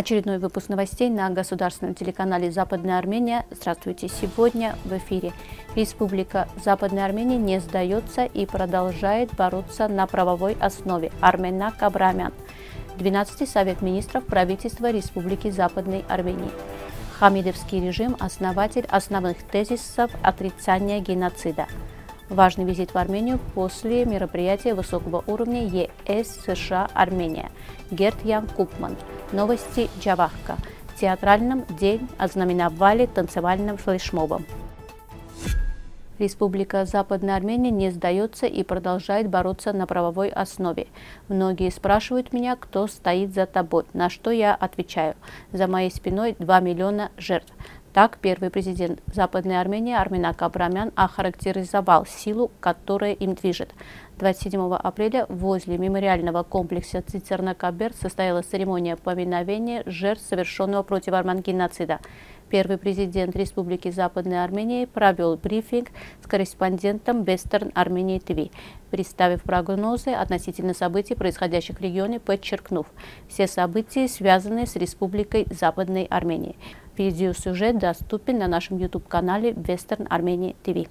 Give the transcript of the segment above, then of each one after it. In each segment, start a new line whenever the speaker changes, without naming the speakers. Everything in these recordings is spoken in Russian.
Очередной выпуск новостей на государственном телеканале «Западная Армения». Здравствуйте! Сегодня в эфире. Республика Западная Армения не сдается и продолжает бороться на правовой основе. Армена Кабрамян. 12-й Совет министров правительства Республики Западной Армении. Хамидовский режим – основатель основных тезисов отрицания геноцида. Важный визит в Армению после мероприятия высокого уровня ЕС США Армения. Герт Ян Купман. Новости Джавахка. В театральном день ознаменовали танцевальным флешмобом. Республика Западная Армения не сдается и продолжает бороться на правовой основе. Многие спрашивают меня, кто стоит за тобой, на что я отвечаю. За моей спиной 2 миллиона жертв. Так, первый президент Западной Армении Арминак Абрамян охарактеризовал силу, которая им движет. 27 апреля возле мемориального комплекса Цицерна-Кабер состоялась церемония поминовения жертв совершенного против армян геноцида. Первый президент Республики Западной Армении провел брифинг с корреспондентом Вестерн Армении ТВ, представив прогнозы относительно событий, происходящих в регионе, подчеркнув все события, связанные с Республикой Западной Армении. Видеосюжет доступен на нашем YouTube-канале Western Armenia TV.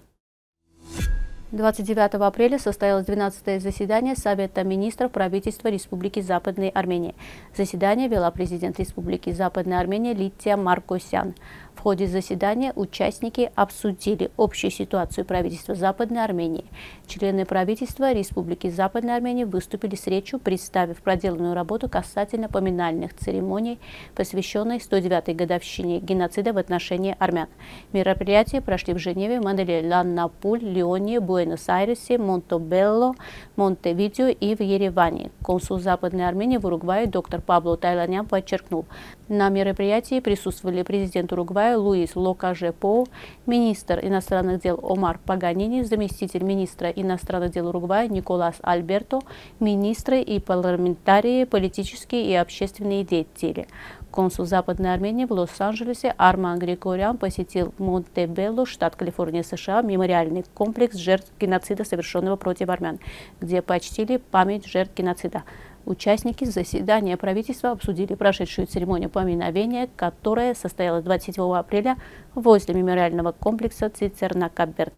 29 апреля состоялось 12-е заседание Совета министров правительства Республики Западной Армении. Заседание вела президент Республики Западной Армении Лития Маркосян. В ходе заседания участники обсудили общую ситуацию правительства Западной Армении. Члены правительства Республики Западной Армении выступили с речью, представив проделанную работу касательно поминальных церемоний, посвященной 109-й годовщине геноцида в отношении армян. Мероприятия прошли в Женеве, Манделе, Ланнапуль, Лионе, Буэнос-Айресе, Монтобелло, Монтевидео и в Ереване. Консул Западной Армении в Уругвае доктор Пабло Тайланян подчеркнул, на мероприятии присутствовали президент Уругвая Луис Локажепо, министр иностранных дел Омар Паганини, заместитель министра иностранных дел Уругвая Николас Альберто, министры и парламентарии, политические и общественные деятели. Консул Западной Армении в Лос-Анджелесе Арман Григорян посетил Монтебелло, штат Калифорния, США, мемориальный комплекс жертв геноцида, совершенного против армян, где почтили память жертв геноцида. Участники заседания правительства обсудили прошедшую церемонию поминовения, которая состоялась 27 апреля возле мемориального комплекса Цицерна-Каберт.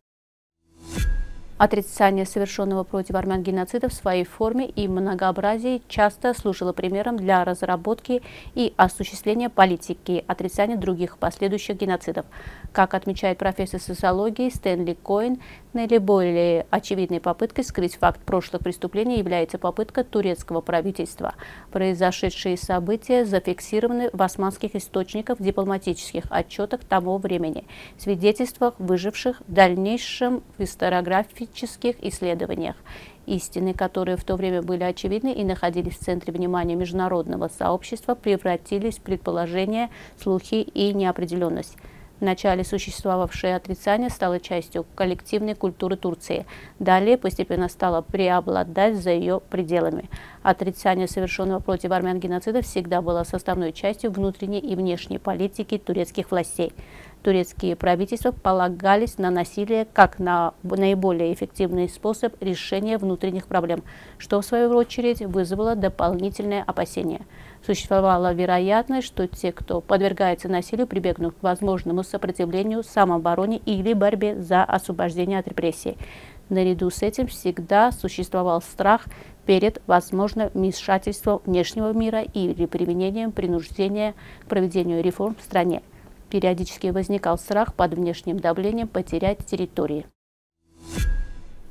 Отрицание совершенного против армян геноцида в своей форме и многообразии часто служило примером для разработки и осуществления политики отрицания других последующих геноцидов. Как отмечает профессор социологии Стэнли Коин, наиболее очевидной попыткой скрыть факт прошлых преступлений является попытка турецкого правительства. Произошедшие события зафиксированы в османских источниках в дипломатических отчетах того времени, свидетельствах выживших в дальнейшем в историографии исторических исследованиях. Истины, которые в то время были очевидны и находились в центре внимания международного сообщества, превратились в предположения, слухи и неопределенность. Вначале существовавшее отрицание стало частью коллективной культуры Турции. Далее постепенно стало преобладать за ее пределами. Отрицание совершенного против армян геноцида всегда было составной частью внутренней и внешней политики турецких властей турецкие правительства полагались на насилие как на наиболее эффективный способ решения внутренних проблем, что в свою очередь вызвало дополнительные опасения. Существовала вероятность, что те, кто подвергается насилию, прибегнут к возможному сопротивлению, самообороне или борьбе за освобождение от репрессий. Наряду с этим всегда существовал страх перед возможным вмешательством внешнего мира или применением принуждения к проведению реформ в стране периодически возникал страх под внешним давлением потерять территории.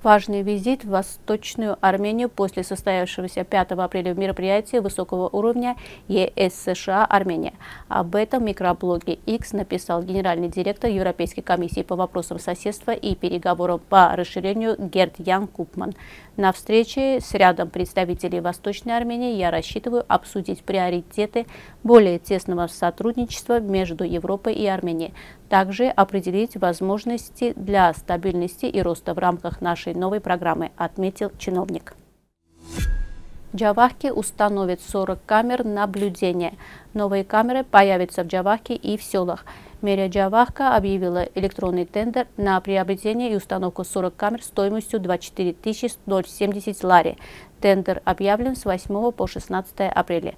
Важный визит в Восточную Армению после состоявшегося 5 апреля мероприятия высокого уровня ЕС США Армения. Об этом в микроблоге X написал генеральный директор Европейской комиссии по вопросам соседства и переговорам по расширению Герт Ян Купман. На встрече с рядом представителей Восточной Армении я рассчитываю обсудить приоритеты более тесного сотрудничества между Европой и Арменией, также определить возможности для стабильности и роста в рамках нашей новой программы, отметил чиновник. Джавахке установит 40 камер наблюдения. Новые камеры появятся в Джавахке и в селах. Мерия Джавахка объявила электронный тендер на приобретение и установку 40 камер стоимостью 24 070 лари. Тендер объявлен с 8 по 16 апреля.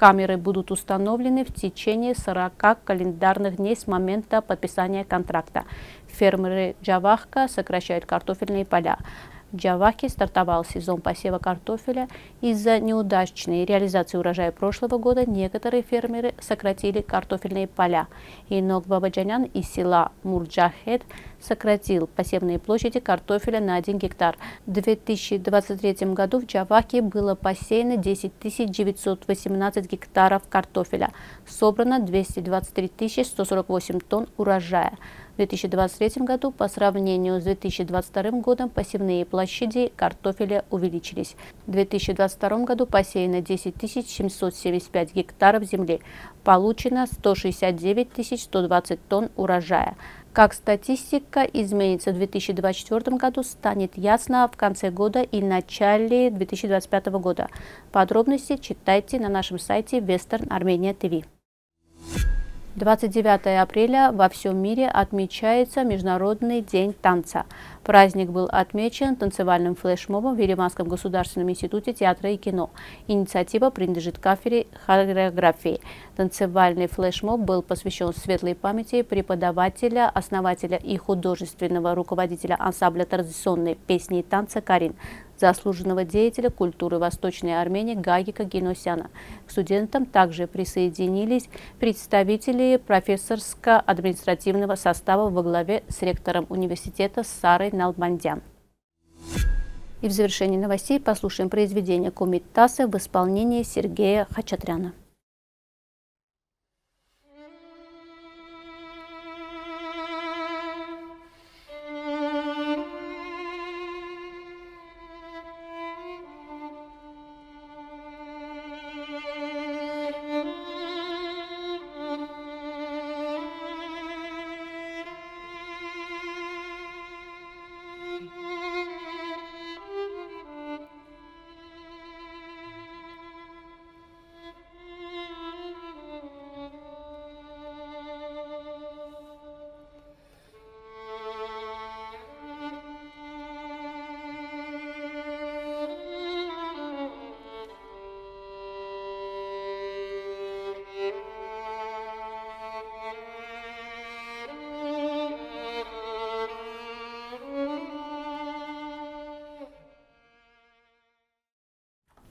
Камеры будут установлены в течение 40 календарных дней с момента подписания контракта. Фермеры Джавахка сокращают картофельные поля. В Джавахе стартовал сезон посева картофеля. Из-за неудачной реализации урожая прошлого года некоторые фермеры сократили картофельные поля. Инок Бабаджанян из села Мурджахет сократил посевные площади картофеля на 1 гектар. В 2023 году в Джавахе было посеяно 10 918 гектаров картофеля. Собрано 223 148 тонн урожая. В 2023 году по сравнению с 2022 годом посевные площади картофеля увеличились. В 2022 году посеяно 10 775 гектаров земли, получено 169 120 тонн урожая. Как статистика изменится в 2024 году, станет ясно в конце года и начале 2025 года. Подробности читайте на нашем сайте Western Armenia TV. 29 апреля во всем мире отмечается Международный день танца. Праздник был отмечен танцевальным флешмобом в Ереванском государственном институте театра и кино. Инициатива принадлежит кафедре хореографии. Танцевальный флешмоб был посвящен светлой памяти преподавателя, основателя и художественного руководителя ансамбля традиционной песни и танца «Карин», заслуженного деятеля культуры Восточной Армении Гагика Геносяна. К студентам также присоединились представители профессорско-административного состава во главе с ректором университета Сарой Налбандян. И в завершении новостей послушаем произведение Комитаса в исполнении Сергея Хачатряна.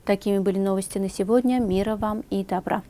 Такими были новости на сегодня. Мира вам и добра.